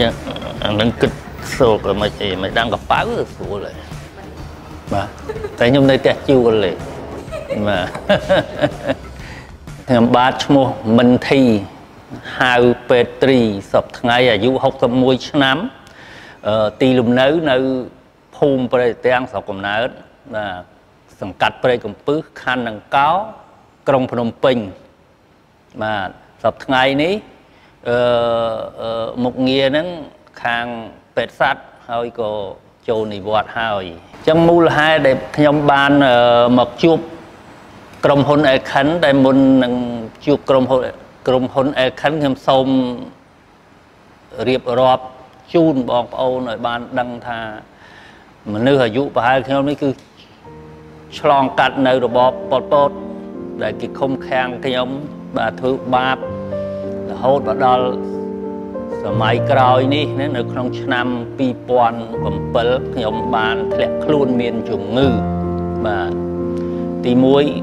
ញ៉ាអានឹងគិតសោកមិនអីមិនដឹងកប៉ៅស្រួលហើយបាទតែខ្ញុំនៅផ្ទះជួលទេបាទខ្ញុំបាទឈ្មោះមិនធីហៅពេទ្រីសពថ្ងៃអាយុ61ឆ្នាំអឺទីលំនៅនៅភូមិព្រៃទាំងស្រុកកំណើតបាទសង្កាត់ព្រៃកំពឹសខណ្ឌដង្កោ ក្រុងភ្នំពេញបាទសពថ្ងៃនេះ អឺមុខងារហ្នឹងខាងពេទ្យសัตว์ហើយក៏ចូលនិវត្តន៍ហើយអញ្ចឹងមូលហេតុដែលខ្ញុំបានមកជួបក្រុមហ៊ុនអេខានដែលមុននឹងជួបក្រុមហ៊ុនក្រុមហ៊ុនអេខានខ្ញុំសូមរៀបរាប់ជូនបងប្អូនឲ្យបានដឹងថាមនុស្សអាយុប្រហែលខ្ញុំនេះគឺឆ្លងកាត់នៅរបបប៉ុលពតដែលគេឃុំឃាំងខ្ញុំបាទធ្វើបាបរ ហូតមកដល់សម័យក្រោយនេះនៅក្នុងឆ្នាំ2007ខ្ញុំបានធ្លាក់ខ្លួនមានជំងឺបាទទី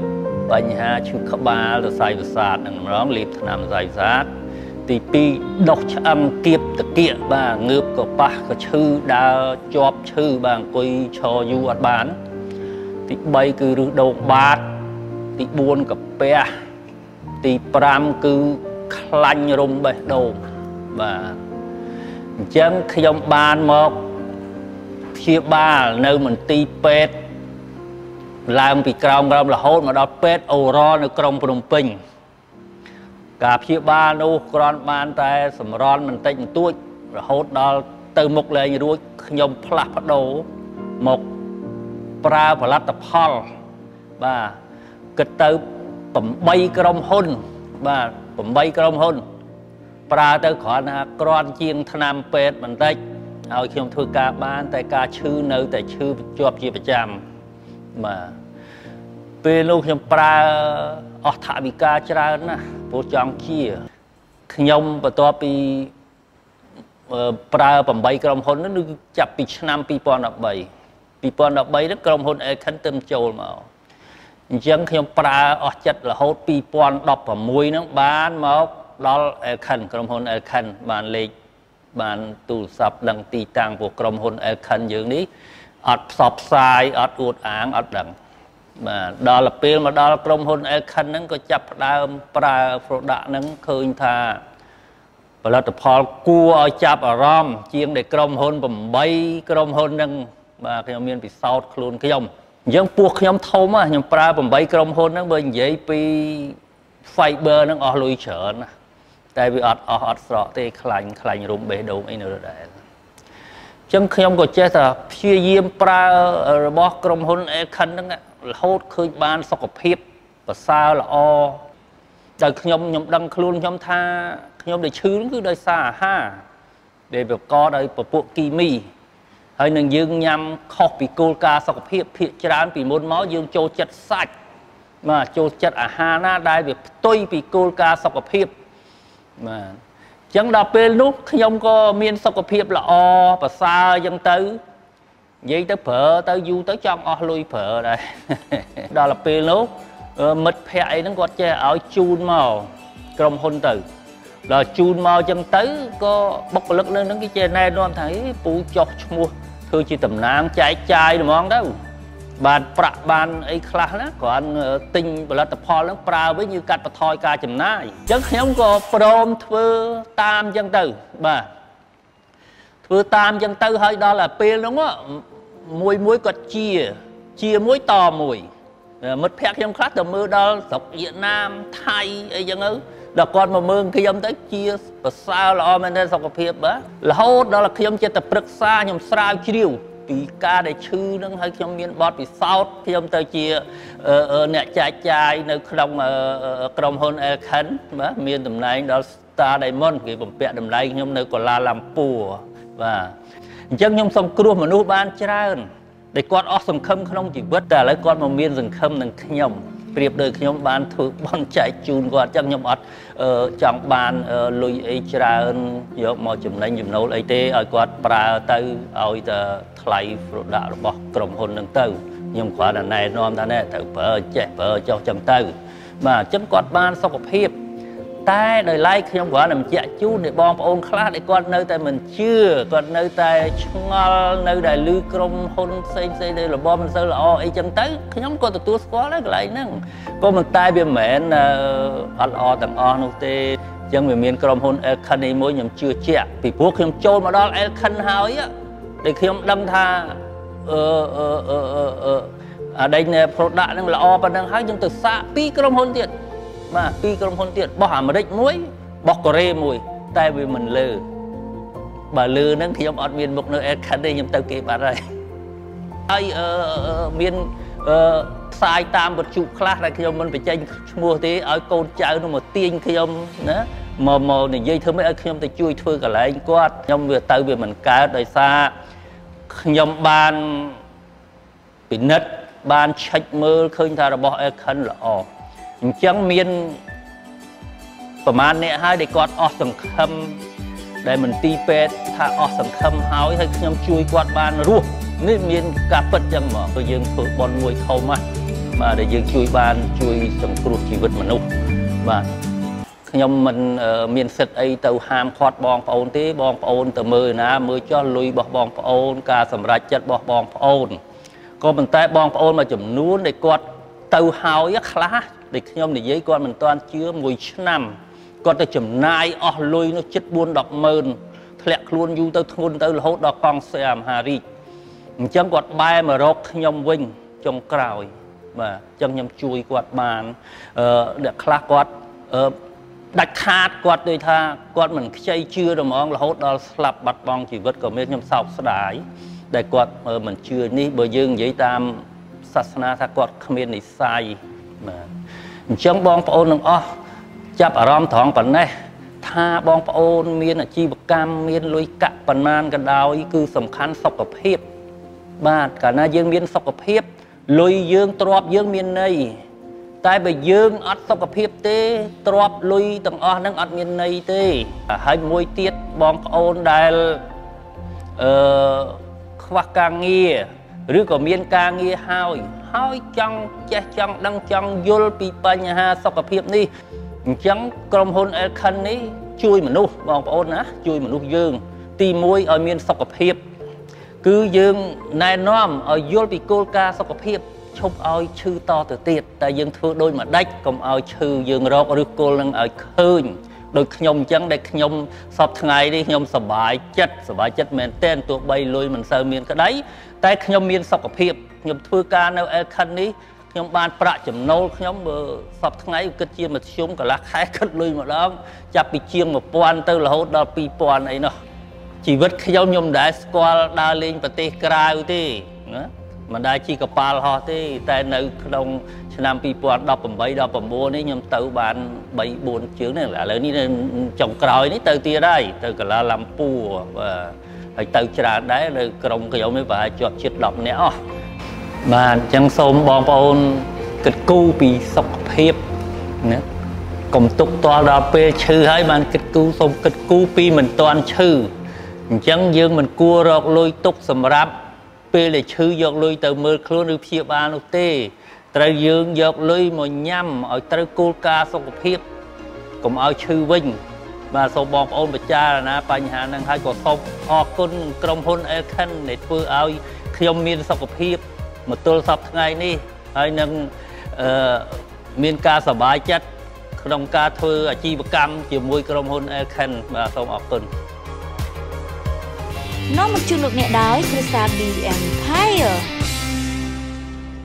1បញ្ហាឈឺក្បាលសរសៃប្រសាទនឹងម្ដងលេបថ្នាំសរសៃប្រសាទទី2ដុសឆ្អឹងគៀបតកៀកបាទងើបក៏ប៉ះក៏ឈឺដើរជាប់ឈឺបាទអង្គុយឈរយូរអត់បាន ទី3គឺរឹសដូងបាតទី4កាពះទី5គឺ ខ្លាញ់រំបេះដូងបាទអញ្ចឹងខ្ញុំបានមកព្យាបាលនៅមន្ទីរពេទ្យឡើងពីក្រោមក្រោមរហូតមកដល់ពេទ្យអូរ៉នៅក្រុងភ្នំពេញការព្យាបាលនោះគ្រាន់បានតែសម្រន់បន្តិចបន្តួចរហូតដល់ទៅមុខលែងរួចខ្ញុំផ្លាស់ប្ដូរមកប្រើផលិតផលបាទគិតទៅ8ក្រុមហ៊ុនបាទ 8ក្រុមហ៊ុន ប្រើទៅគ្រាន់ថាគ្រាន់ជាងថ្នាំពេទ្យបន្តិចឲ្យខ្ញុំធ្វើការបាន តែការឈឺនៅតែឈឺជាប់ជាប្រចាំបាទពេលនោះខ្ញុំប្រើអស់ថវិកាច្រើនណាស់ព្រោះចង់ជាខ្ញុំបន្ទាប់ពីប្រើ8ក្រុមហ៊ុននោះចាប់ពីឆ្នាំ2013 2013នោះក្រុមហ៊ុន Elkin ទៅចូលមក អញ្ចឹងខ្ញុំប្រើអស់ចិត្តរហូត2016ហ្នឹងបានមកដល់ Elkin ក្រុមហ៊ុន Elkin បានលេខបានទូរស័ព្ទដឹងទីតាំងពួកក្រុមហ៊ុន Elkin យើងនេះអត់ផ្សព្វផ្សាយអត់អួតអាងអត់ដឹងបាទដល់ពេលមកដល់ក្រុមហ៊ុន Elkin ហ្នឹងក៏ចាប់ផ្ដើមប្រើ product ហ្នឹងឃើញថាផលិតផលគួរឲ្យចាប់អារម្មណ៍ជាងដែលក្រុមហ៊ុន8ក្រុមហ៊ុនហ្នឹងបាទខ្ញុំមានពិសោធន៍ខ្លួនខ្ញុំ អញ្ចឹងពោះខ្ញុំធំខ្ញុំប្រើ8ក្រុមហ៊ុនហ្នឹងបើនិយាយពី fiber ហ្នឹងអស់លុយច្រើនណាតែវាអត់អស់អត់ស្រកទេខ្លាញ់ខ្លាញ់រុំបេះដូងអីនៅដែរអញ្ចឹងខ្ញុំក៏ចេះតែព្យាយាមប្រើរបស់ក្រុមហ៊ុន Elkin ហ្នឹងរហូតឃើញបានសុខភាពប្រសើរល្អដែលខ្ញុំខ្ញុំដឹងខ្លួនខ្ញុំថាខ្ញុំដែលឈឺគឺដោយសារអាហារដែលប្រកបដោយពពួកគីមី ហើយនឹងយើងញ៉ាំខុសពីគោលការណ៍សុខភាពភាគច្រើនពីមុនមកយើងចូលចិត្តសាច់បាទចូលចិត្តអាហារណាដែលវាផ្ទុយពីគោលការណ៍សុខភាពបាទអញ្ចឹងដល់ពេលនោះខ្ញុំក៏មានសុខភាពល្អប្រសើរអញ្ចឹងទៅនិយាយទៅប្រើទៅយូរទៅចង់អស់លុយប្រើដែរដល់ពេលនោះមិត្តភ័ក្តិអីហ្នឹងគាត់ចេះឲ្យជូនមកក្រុមហ៊ុនទៅដល់ជូនមកអញ្ចឹងទៅក៏បុគ្គលិកនៅហ្នឹងគេចេះណែនាំថាពូចុះឈ្មោះ ធ្វើជាតំណាងចែកចាយហ្មងទៅបានប្រាក់បានអីខ្លះណាគ្រាន់ទិញផលិតផលហ្នឹងប្រើវិញគឺកាត់បន្ថយការចំណាយអញ្ចឹងខ្ញុំក៏ព្រមធ្វើតាមអញ្ចឹងទៅបាទធ្វើតាមអញ្ចឹងទៅហើយដល់ពេលហ្នឹងមួយមួយគាត់ជា ជាមួយតមួយមិត្តភ័ក្ដិខ្ញុំខ្លះទៅមើលដល់ស្រុកវៀតណាមថៃអីចឹងទៅ ដល់គាត់មកមើលខ្ញុំទៅជាប្រសើរល្អមែនទេសុខភាពបាទរហូតដល់ខ្ញុំចិត្តតែប្រឹក្សាខ្ញុំស្រាវជ្រាវពីការដែលឈឺនឹងហើយខ្ញុំមានបទពិសោធន៍ខ្ញុំទៅជាអ្នកចែកចាយនៅក្នុងក្រុមហ៊ុន Elkin បាទមានតំណែងដល់ Star Diamond គេបំពាក់តម្លៃខ្ញុំនៅកូឡាឡាំពួរបាទអញ្ចឹងខ្ញុំសូមគ្រោះមនុស្សបានច្រើនដែលគាត់អស់សង្ឃឹមក្នុងជីវិតតែឥឡូវគាត់មកមានសង្ឃឹមនឹងខ្ញុំ ប្រៀបដូចខ្ញុំបានធ្វើបន់ចែកជូនគាត់អញ្ចឹងខ្ញុំអត់ចង់បានលុយអីច្រើនយកមកចំណេញចំណូលអីទេឲ្យគាត់ប្រើទៅឲ្យតែថ្លៃ product របស់ក្រុមហ៊ុននឹងទៅខ្ញុំគ្រាន់តែណែនាំថាណែត្រូវប្រើចេះប្រើចុះចឹងទៅបាទអញ្ចឹងគាត់បានសុខភាព តែដោយឡែកខ្ញុំគ្រាន់តែបញ្ជាក់ជូនដល់បងប្អូនខ្លះដែលគាត់នៅតែមិនជឿគាត់នៅតែឆ្ងល់នៅតែលឺក្រុមហ៊ុនផ្សេងផ្សេងដែលរបបមិនសូវល្អអីចឹងទៅខ្ញុំក៏ទទួលស្គាល់ដែរកន្លែងហ្នឹងក៏មិនតែវាមិនមែនអត់ល្អទាំងអស់នោះទេចឹងវាមានក្រុមហ៊ុន Elkin នេះមួយខ្ញុំជឿជាក់ពីព្រោះខ្ញុំចូលមកដល់ Elkin ហើយដែលខ្ញុំដឹងថាអឺអឺអឺអឺអាដេញ product ហ្នឹងល្អប៉ុណ្ណឹងហើយខ្ញុំទៅសាកពីក្រុមហ៊ុនទៀត បាទពីរក្រុមហ៊ុនទៀតបោះអាមេរិកមួយបោះកូរ៉េមួយ តែវាមិនលើបើលើហ្នឹងខ្ញុំអត់មានមុខនៅអេខាត់ទេខ្ញុំទៅគេបាត់ហើយហើយអឺមានអឺផ្សាយតាមវត្ថុខ្លះដែលខ្ញុំមិនបញ្ចេញឈ្មោះទេឲ្យកូនចៅនោះមកទាញខ្ញុំណាមកមកនិយាយធ្វើម៉េចឲ្យខ្ញុំទៅជួយធ្វើកន្លែងគាត់ខ្ញុំវាទៅវាមិនកើតដោយសារខ្ញុំបានពិនិត្យបានឆែកមើលឃើញថារបស់អេខិនល្អ អញ្ចឹងមានប្រមាណអ្នកហើយដែលគាត់អស់សង្ឃឹមដែលមន្ទីរពេទ្យថាអស់សង្ឃឹមហើយហើយខ្ញុំជួយគាត់បានរស់នេះមានការពិតចឹងមកព្រោះយើងធ្វើបន់មួយខុសមកបាទដែលយើងជួយបានជួយសង្គ្រោះជីវិតមនុស្សបាទខ្ញុំមិនមានសិទ្ធអីទៅហាមឃាត់បងប្អូនទេបងប្អូនទៅមើលណាមើលចោះលុយរបស់បងប្អូន ការសម្រេចចិត្តរបស់បងប្អូនក៏ប៉ុន្តែបងប្អូនមួយចំនួនដែលគាត់ទៅហើយខ្លះ ដែលខ្ញុំនិយាយគាត់មិនទាន់ជឿមួយឆ្នាំគាត់ទៅចំណាយអស់លុយនោះចិត្ត4 10ម៉ឺនធ្លាក់ខ្លួនយូរទៅធ្ងន់ទៅរហូតដល់កង់សែមហារីកអញ្ចឹងគាត់បែរមករកខ្ញុំវិញចុងក្រោយបាទអញ្ចឹងខ្ញុំជួយគាត់បានអឺអ្នកខ្លះគាត់អឺដាច់ខាតគាត់ដូចថាគាត់មិនខ្ចីជឿហ្មងរហូតដល់ស្លាប់បាត់បង់ជីវិតក៏មានខ្ញុំសោកស្ដាយដែលគាត់មិនជឿនេះបើយើងនិយាយតាមសាសនាថាគាត់គ្មាននិស័យបាទ អញ្ចឹងបងប្អូនទាំងអស់ចាប់អារម្មណ៍ត្រង់ប៉ុណ្ណេះថាបងប្អូនមានអាជីវកម្មមានលុយកាក់ប៉ុន្មានក៏ដោយគឺសំខាន់សុខភាព បាទកាលណាយើងមានសុខភាពលុយយើងទ្រព្យយើងមានន័យតែបើយើងអត់សុខភាពទេទ្រព្យលុយទាំងអស់ហ្នឹងអត់មានន័យទេហើយមួយទៀតបងប្អូនដែលអឺខ្វះការងារឬក៏មានការងារហើយ ហើយចង់ចេះចង់ដឹងចង់យល់ពីបញ្ហាសុខភាពនេះអញ្ចឹងក្រុមហ៊ុន Elkin នេះជួយមនុស្សបងប្អូនណាជួយមនុស្សយើង ទី1ឲ្យមានសុខភាព គឺយើងណែនាំឲ្យយល់ពីគោលការណ៍សុខភាពឈប់ឲ្យឈឺតទៅទៀតតែយើងធ្វើដូចមួយដាច់កុំឲ្យឈឺយើងរកឬគល់នឹងឲ្យឃើញដូចខ្ញុំអញ្ចឹងដែលខ្ញុំសពថ្ងៃនេះខ្ញុំសប្បាយចិត្តសប្បាយចិត្តមែនទែនទោះបីលុយមិនសូវមានក្តីតែខ្ញុំមានសុខភាព ខ្ញុំធ្វើការនៅ Elkin នេះខ្ញុំបានប្រាក់ចំណូលខ្ញុំបើសពថ្ងៃគិតជាមធ្យមកន្លះខែគិតលុយម្ដងចាប់ពីជាង1000ទៅរហូតដល់2000អីនោះជីវិតខ្ញុំខ្ញុំមិនដែលស្គាល់ដើរលេងប្រទេសក្រៅទេណាមិនដែលជិះកប៉ាល់ហោះទេ តែនៅក្នុងឆ្នាំ2018 19នេះខ្ញុំទៅបាន3 4ជើងនេះឥឡូវនេះចុងក្រោយនេះទៅទៀតហើយទៅកាឡាឡាំពូបាទហើយទៅច្រើនដែរនៅក្រុមខ្ញុំនេះប្រហែលជាប់ជិត10នាក់អស់ បាទអញ្ចឹងសូមបងប្អូនគិតគូរពីសុខភាពណាកុំទុកតល់ដល់ពេលឈឺហើយបានគិតគូរសូមគិតគូរពីមិនទាន់ឈឺអញ្ចឹងយើងមិនគួររកលុយទុកសម្រាប់ពេលដែលឈឺយកលុយទៅមើលខ្លួនឬព្យាបាលនោះទេ ត្រូវយើងយកលុយមកញ៉ាំឲ្យត្រូវគោលការណ៍សុខភាពកុំឲ្យឈឺវិញបាទសូមបងប្អូនពិចារណាបញ្ហាហ្នឹងហើយក៏សូមអរគុណក្រុមហ៊ុន Elkin ដែលធ្វើឲ្យខ្ញុំមានសុខភាព មកទល់សពថ្ងៃនេះហើយនឹងអឺមានការសប្បាយចិត្តក្នុងការធ្វើអាជីវកម្មជាមួយក្រុមហ៊ុន Elkin បាទសូមអរគុណនាំមកជូនលោកអ្នកដោយគ្រួសារ BM Empire